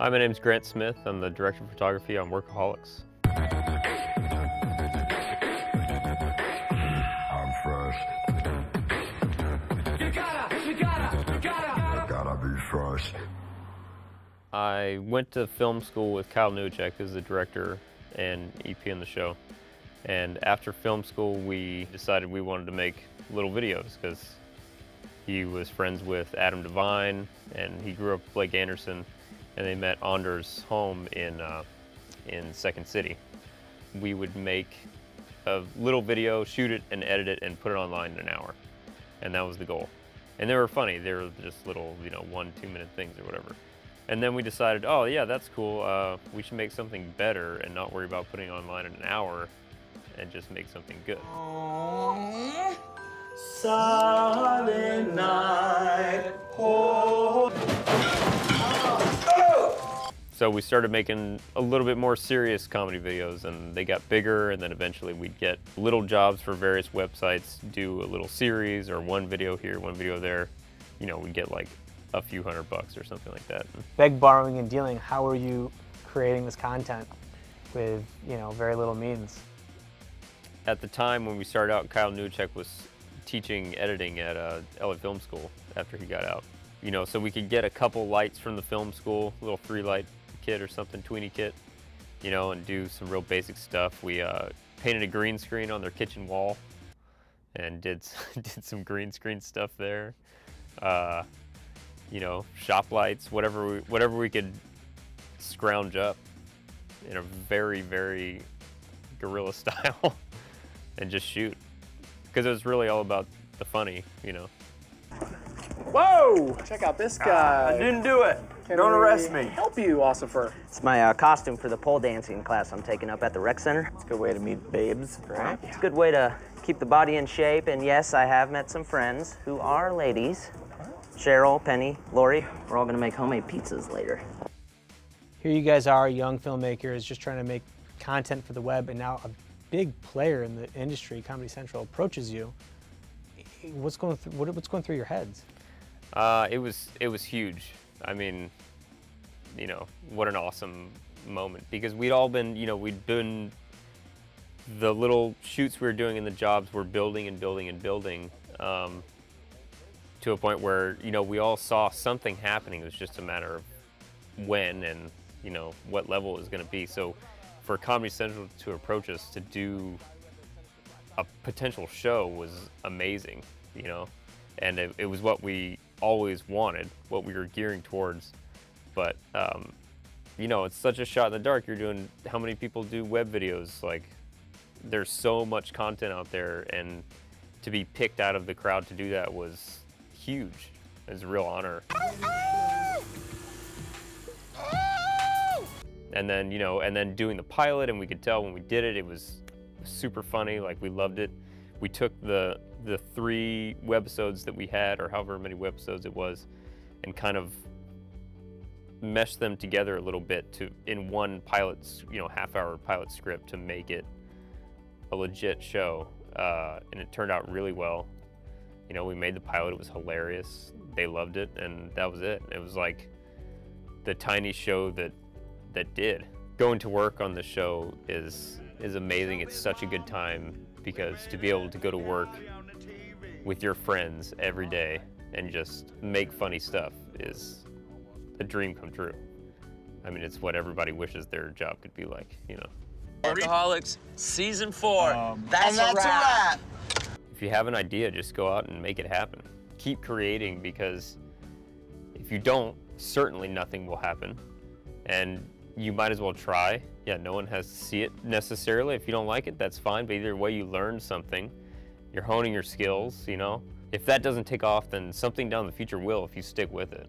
Hi, my name is Grant Smith. I'm the director of photography on Workaholics. I'm fresh. You gotta, you gotta, you gotta. Gotta be fresh. I went to film school with Kyle Newacheck, who's the director and EP in the show. And after film school, we decided we wanted to make little videos because he was friends with Adam Devine and he grew up with Blake Anderson and they met Anders Holm in, uh, in Second City. We would make a little video, shoot it and edit it and put it online in an hour. And that was the goal. And they were funny. They were just little, you know, one, two minute things or whatever. And then we decided, oh yeah, that's cool. Uh, we should make something better and not worry about putting online in an hour and just make something good. Silent So we started making a little bit more serious comedy videos and they got bigger and then eventually we'd get little jobs for various websites, do a little series or one video here, one video there. You know, we'd get like a few hundred bucks or something like that. Beg, borrowing, and dealing. How are you creating this content with you know very little means? At the time when we started out, Kyle Newacheck was teaching editing at uh, LA Film School after he got out. You know, so we could get a couple lights from the film school, a little three light kit or something, tweeny kit, you know, and do some real basic stuff. We uh, painted a green screen on their kitchen wall and did did some green screen stuff there. Uh, you know, shop lights, whatever we, whatever we could scrounge up in a very very guerrilla style and just shoot because it was really all about the funny, you know. Whoa! Check out this guy. I didn't do it. Can Don't arrest me. Help you, Ossifer. It's my uh, costume for the pole dancing class I'm taking up at the rec center. It's a good way to meet babes, right? It's a good way to keep the body in shape, and yes, I have met some friends who are ladies. Cheryl, Penny, Lori. We're all gonna make homemade pizzas later. Here you guys are, young filmmakers, just trying to make content for the web, and now a big player in the industry, Comedy Central, approaches you. What's going through? What, what's going through your heads? Uh, it was it was huge. I mean, you know, what an awesome moment because we'd all been, you know, we'd been the little shoots we were doing in the jobs were building and building and building um, to a point where you know we all saw something happening. It was just a matter of when and you know what level it was going to be. So for Comedy Central to approach us to do a potential show was amazing, you know, and it, it was what we always wanted, what we were gearing towards. But um, you know, it's such a shot in the dark. You're doing how many people do web videos? Like, there's so much content out there, and to be picked out of the crowd to do that was huge. It was a real honor. And then, you know, and then doing the pilot, and we could tell when we did it, it was super funny. Like we loved it. We took the the three webisodes that we had, or however many webisodes it was, and kind of meshed them together a little bit to in one pilot, s- you know, half-hour pilot script to make it a legit show. Uh, and it turned out really well. You know, we made the pilot. It was hilarious. They loved it, and that was it. It was like the tiny show that that did. Going to work on the show is is amazing. It's such a good time because to be able to go to work with your friends every day and just make funny stuff is a dream come true. I mean, it's what everybody wishes their job could be like, you know. Workaholics season four. Um, that's, and that's a wrap. If you have an idea, just go out and make it happen. Keep creating because if you don't, certainly nothing will happen. And you might as well try. Yeah, no one has to see it necessarily. If you don't like it, that's fine. But either way, you learn something. You're honing your skills, you know. If that doesn't take off, then something down the future will if you stick with it.